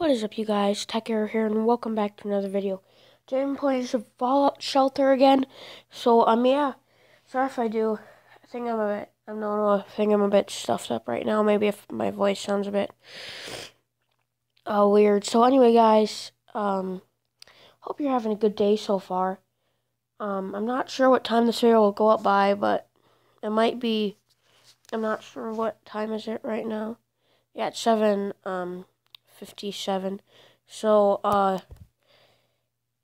What is up, you guys? Tech Error here, and welcome back to another video. Today I'm playing some Fallout Shelter again. So, um, yeah. Sorry if I do. I think I'm a bit, I don't know, I think I'm a bit stuffed up right now. Maybe if my voice sounds a bit, uh, weird. So, anyway, guys, um, hope you're having a good day so far. Um, I'm not sure what time this video will go up by, but it might be, I'm not sure what time is it right now. Yeah, it's 7, um, 57. So, uh,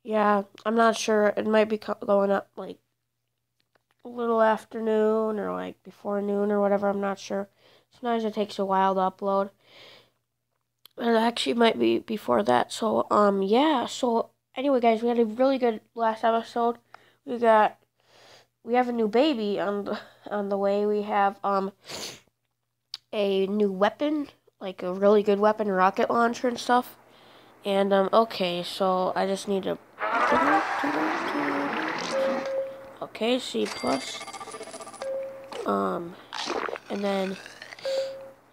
yeah, I'm not sure. It might be going up like a little afternoon or like before noon or whatever. I'm not sure. Sometimes it takes a while to upload. And it actually might be before that. So, um, yeah. So, anyway, guys, we had a really good last episode. We got, we have a new baby on the, on the way. We have, um, a new weapon like a really good weapon, rocket launcher and stuff. And um, okay, so I just need to. Okay, C plus. Um, and then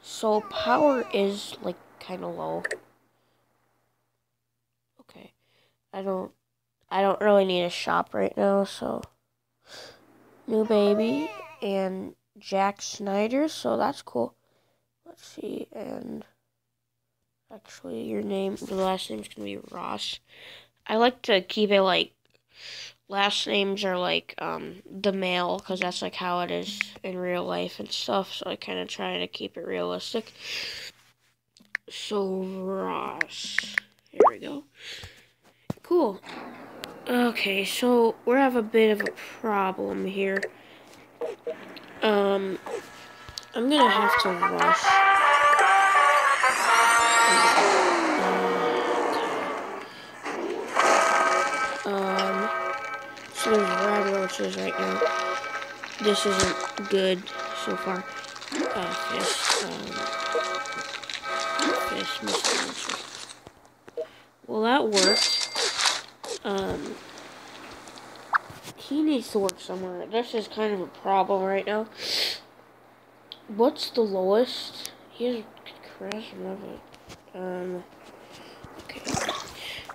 so power is like kind of low. Okay, I don't. I don't really need a shop right now, so new baby and Jack Snyder, so that's cool let's see, and actually your name, the last name's gonna be Ross. I like to keep it like, last names are like, um, the male, because that's like how it is in real life and stuff, so I kind of try to keep it realistic. So, Ross. Here we go. Cool. Okay, so we have a bit of a problem here. Um, I'm gonna have to rush. Um, so there's radroaches right now. This isn't good so far. Uh, fish, um, fish, missed Well, that worked. Um, he needs to work somewhere. This is kind of a problem right now. What's the lowest? He has charisma, but, um, okay.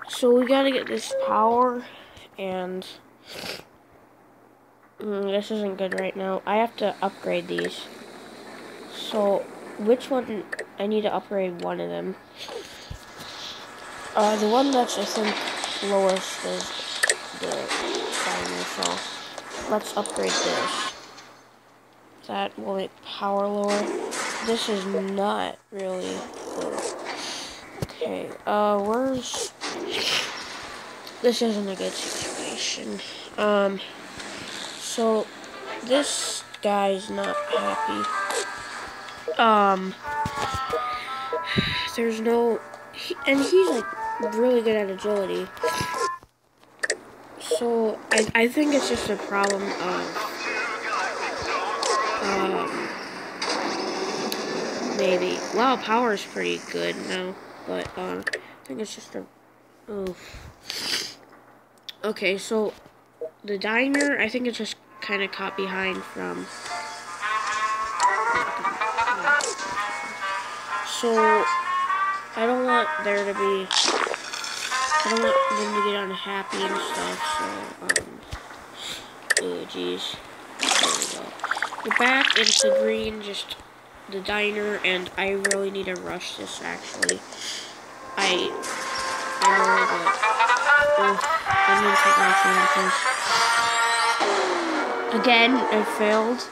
So we gotta get this power, and, mm, this isn't good right now. I have to upgrade these. So, which one, I need to upgrade one of them. Uh, the one that's, I think, lowest is the let's upgrade this that will make power lower. This is not really good. Okay, uh, where's... This isn't a good situation. Um, so, this guy's not happy. Um, there's no... And he's, like, really good at agility. So, I, I think it's just a problem of um, maybe. Wow, power is pretty good now, but uh, I think it's just a. Oh. Okay, so the diner, I think it's just kind of caught behind from. So I don't want there to be. I don't want them to get unhappy and stuff. So um. Oh, jeez. We're back into green, just the diner, and I really need to rush this, actually. I, I know that, oh, I'm gonna take my time because, again, I failed. So,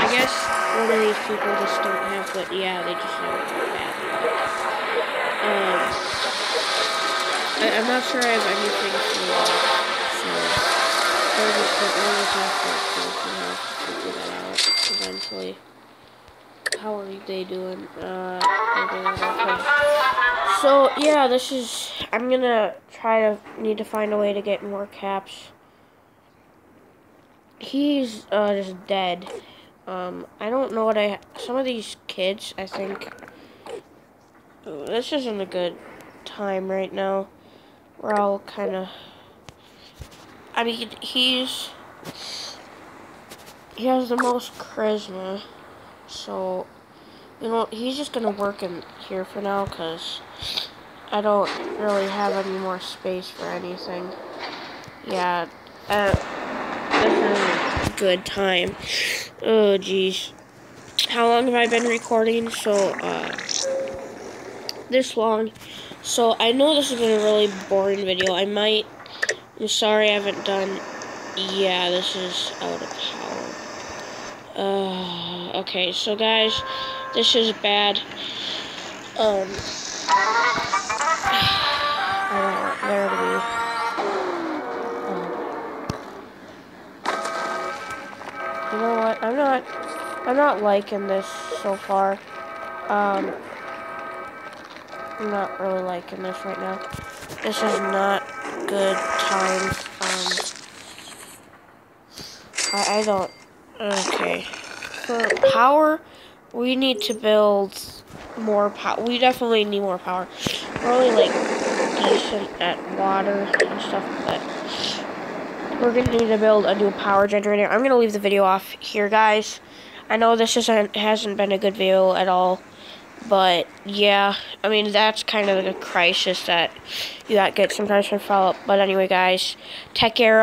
I guess one of these people just don't have, but yeah, they just have bad Um, I, am not sure I have anything to uh, so I'll just put have to figure that out eventually. How are they doing? Uh, doing okay. So, yeah, this is, I'm gonna try to, need to find a way to get more caps. He's, uh, just dead. Um, I don't know what I, some of these kids, I think, this isn't a good time right now we're all kind of. I mean, he's. He has the most charisma. So, you know, he's just gonna work in here for now because I don't really have any more space for anything. Yeah, uh, this is a good time. Oh, jeez. How long have I been recording? So, uh, this long. So, I know this has been a really boring video. I might, I'm sorry I haven't done, yeah, this is out of power. Uh, okay, so guys, this is bad. Um, I don't want there. Um, you know what? I'm not. I'm not liking this so far. Um, I'm not really liking this right now. This is not good times. Um, I, I don't. Okay. For power, we need to build more power. We definitely need more power. We're only like decent at water and stuff, but we're gonna need to build a new power generator. I'm gonna leave the video off here, guys. I know this isn't hasn't been a good video at all, but yeah, I mean that's kind of like a crisis that you got get sometimes from Fallout. But anyway, guys, take care.